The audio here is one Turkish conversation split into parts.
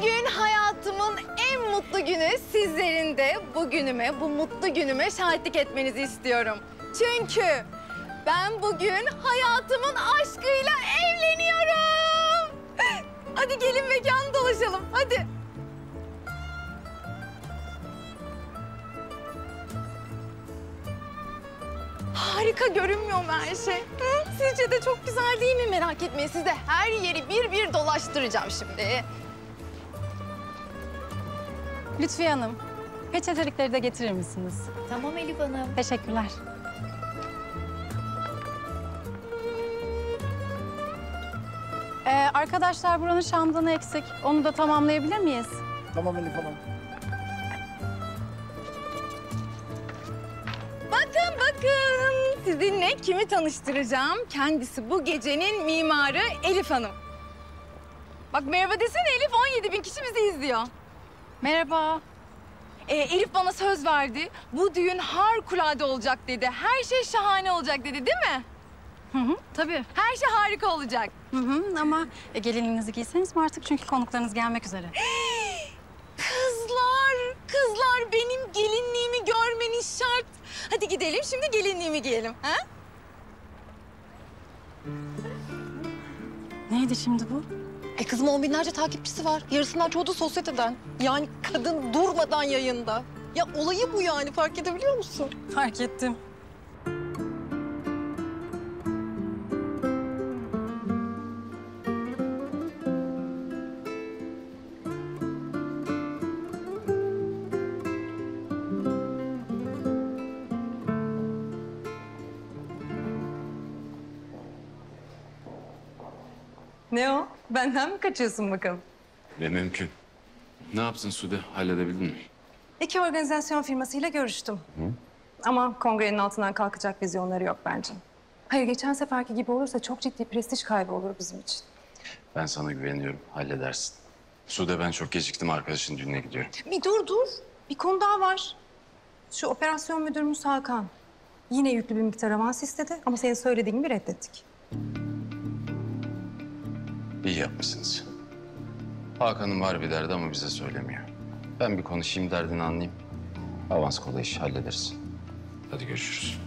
Bugün hayatımın en mutlu günü. Sizlerin de bu günüme, bu mutlu günüme şahitlik etmenizi istiyorum. Çünkü ben bugün hayatımın aşkıyla evleniyorum. Hadi gelin mekanı dolaşalım, hadi. Harika görünmüyor mu her şey? Sizce de çok güzel değil mi? Merak etmeyin size her yeri bir bir dolaştıracağım şimdi. Lütfiye Hanım, peçetelikleri de getirir misiniz? Tamam Elif Hanım. Teşekkürler. Ee, arkadaşlar buranın şamdanı eksik. Onu da tamamlayabilir miyiz? Tamam Elif Hanım. Bakın bakın sizinle kimi tanıştıracağım? Kendisi bu gecenin mimarı Elif Hanım. Bak merhaba desene Elif 17 bin kişi bizi izliyor. Merhaba. Ee, Elif bana söz verdi. Bu düğün harikulade olacak dedi. Her şey şahane olacak dedi değil mi? Hı hı, tabii. Her şey harika olacak. Hı hı, ama e, gelinliğinizi giyseniz mi artık? Çünkü konuklarınız gelmek üzere. Kızlar, kızlar benim gelinliğimi görmeniz şart. Hadi gidelim şimdi gelinliğimi giyelim. Ha? Neydi şimdi bu? E kızım on binlerce takipçisi var. Yarısından çoğu da sosyeteden. Yani kadın durmadan yayında. Ya olayı bu yani fark edebiliyor musun? Fark ettim. Ne o? Benden mi kaçıyorsun bakalım? Ve mümkün. Ne yaptın Sude? Halledebildin mi? İki organizasyon firmasıyla görüştüm. Ama kongrenin altından kalkacak vizyonları yok bence. Hayır, geçen seferki gibi olursa çok ciddi prestij kaybı olur bizim için. Ben sana güveniyorum. Halledersin. Sude ben çok geciktim. Arkadaşın düğününe gidiyorum. Bir dur dur. Bir konu daha var. Şu operasyon müdürümüz Hakan. Yine yüklü bir miktar avans istedi ama senin söylediğin gibi reddettik. İyi yapmışsınız. Hakan'ın var bir derdi ama bize söylemiyor. Ben bir konuşayım derdini anlayayım. Avans kolay iş hallederiz. Hadi görüşürüz.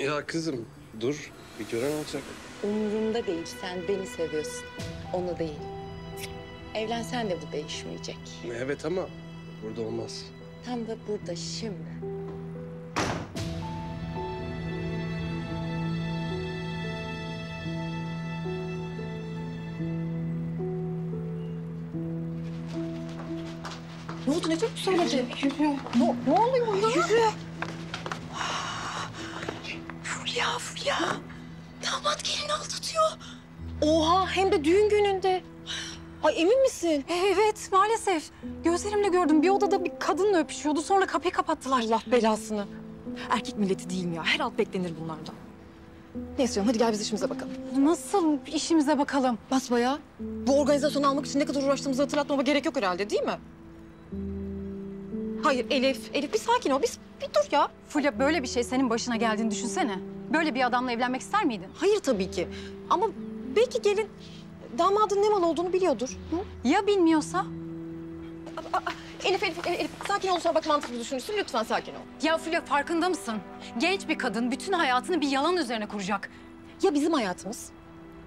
Ya kızım dur bir gören olacak. Umurumda değil. Sen beni seviyorsun. Onu değil. Evlensen de bu değişmeyecek. Evet ama burada olmaz. Tam da burada şimdi. Söyledi? Yürü. Ne, ne oluyor ya? Yürü. Fulya, Fulya. Damat gelini aldatıyor. Oha, hem de düğün gününde. Ay emin misin? Evet, maalesef. Gözlerimle gördüm. Bir odada bir kadınla öpüşüyordu. Sonra kapıyı kapattılar. Allah belasını. Erkek milleti değil mi ya? Her alt beklenir bunlardan. Neyse canım hadi gel biz işimize bakalım. Nasıl işimize bakalım? Basbayağı. Bu organizasyonu almak için ne kadar uğraştığımızı hatırlatmama gerek yok herhalde değil mi? Hayır Elif, Elif bir sakin ol. Bir, bir dur ya. Fulya böyle bir şey senin başına geldiğini düşünsene. Böyle bir adamla evlenmek ister miydin? Hayır tabii ki. Ama belki gelin damadın ne mal olduğunu biliyordur. Hı? Ya bilmiyorsa? Elif, Elif, Elif, Elif sakin ol sonra bak mantıklı düşünürsün. Lütfen sakin ol. Ya Fulya farkında mısın? Genç bir kadın bütün hayatını bir yalan üzerine kuracak. Ya bizim hayatımız?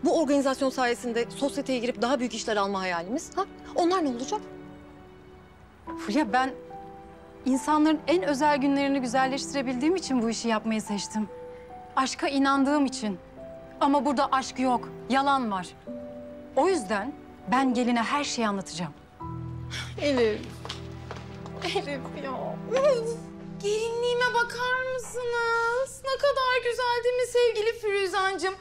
Bu organizasyon sayesinde sosyeteye girip daha büyük işler alma hayalimiz. Ha? Onlar ne olacak? Fulya ben insanların en özel günlerini güzelleştirebildiğim için bu işi yapmayı seçtim. Aşka inandığım için. Ama burada aşk yok, yalan var. O yüzden ben geline her şeyi anlatacağım. Elif. Elif ya. Gelinliğime bakar mısınız? Ne kadar güzel değil mi sevgili Firuzan'cığım?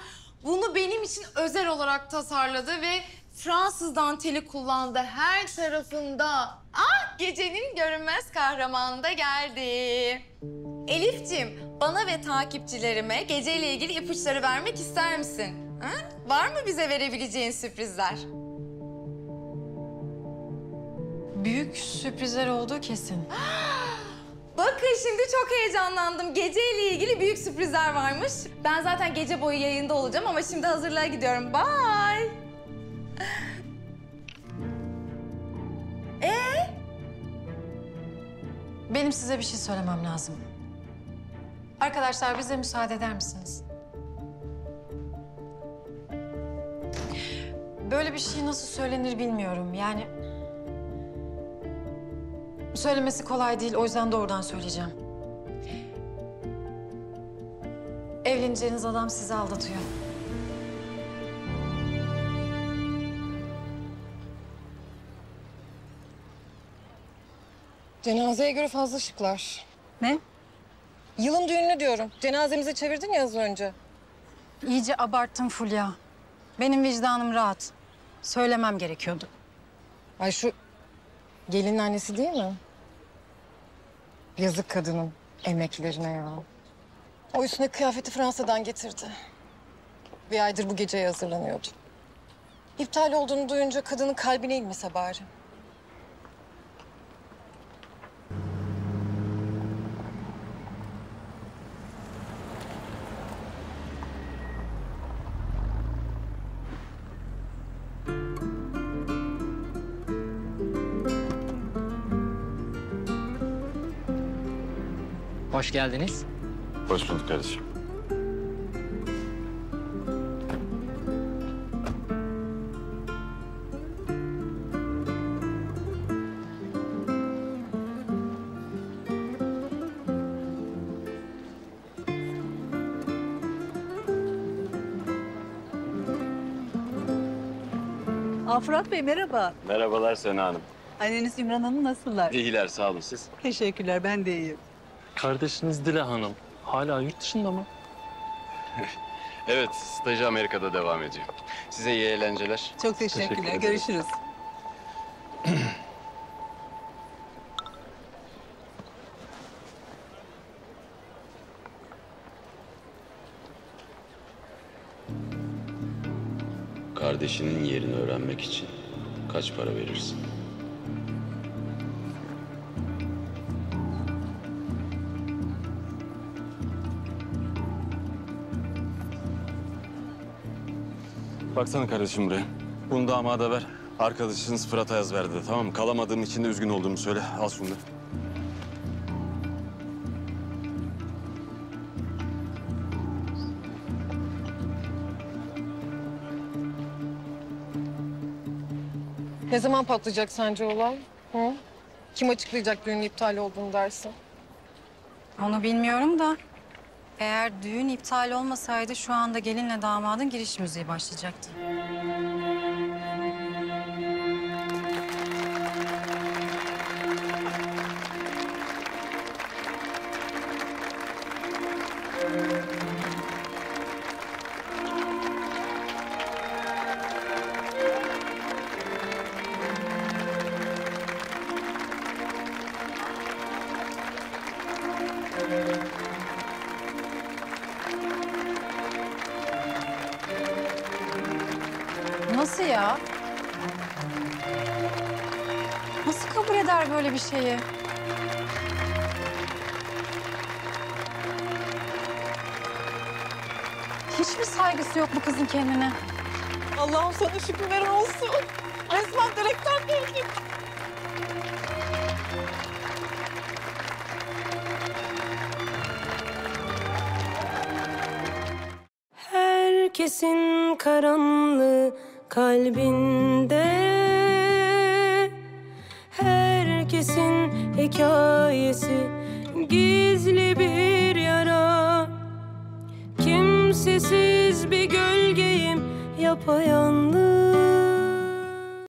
Bunu benim için özel olarak tasarladı ve Fransız danteli kullandı her tarafında. Gecenin görünmez kahramanı da geldi. Elif'ciğim bana ve takipçilerime geceyle ilgili ipuçları vermek ister misin? Ha? Var mı bize verebileceğin sürprizler? Büyük sürprizler olduğu kesin. Bakın şimdi çok heyecanlandım. Geceyle ilgili büyük sürprizler varmış. Ben zaten gece boyu yayında olacağım ama şimdi hazırlığa gidiyorum. Bye. Benim size bir şey söylemem lazım. Arkadaşlar bize müsaade eder misiniz? Böyle bir şey nasıl söylenir bilmiyorum. Yani söylemesi kolay değil. O yüzden doğrudan söyleyeceğim. Evleneceğiniz adam sizi aldatıyor. Cenazeye göre fazla şıklar. Ne? Yılın düğününü diyorum. Cenazemize çevirdin ya az önce. İyice abarttın Fulya. Benim vicdanım rahat. Söylemem gerekiyordu. Ay şu gelinin annesi değil mi? Yazık kadının emeklerine ya. O üstüne kıyafeti Fransa'dan getirdi. Bir aydır bu geceye hazırlanıyordu. İptal olduğunu duyunca kadının kalbine inmese bari. Hoş geldiniz. Hoş bulduk kardeşim. Aa, Fırat Bey merhaba. Merhabalar Sena Hanım. Anneniz İmran Hanım nasıllar? İyiler sağ olun siz. Teşekkürler ben de iyiyim. Kardeşiniz Dile Hanım hala yurt dışında mı? Evet stajı Amerika'da devam ediyor. Size iyi eğlenceler. Çok teşekkürler. Teşekkür ederim. Görüşürüz. Kardeşinin yerini öğrenmek için kaç para verirsin? Baksana kardeşim buraya. Bunu damada ver. Arkadaşınız Fırat Ayaz verdi de tamam mı? Kalamadığım için de üzgün olduğumu söyle. Al şunu da. Ne zaman patlayacak sence olay? Hı? Kim açıklayacak düğünün iptal olduğunu dersin? Onu bilmiyorum da eğer düğün iptal olmasaydı şu anda gelinle damadın giriş müziği başlayacaktı. Nasıl ya? Nasıl kabul eder böyle bir şeyi? Hiç mi saygısı yok bu kızın kendine? Allah'ım sana şükürler olsun. Resmen direkten geldim. Herkesin karanlığı kalbinde. Herkesin hikayesi gizli bir yara. Kimsesiz bir gölgeyim yapayalnız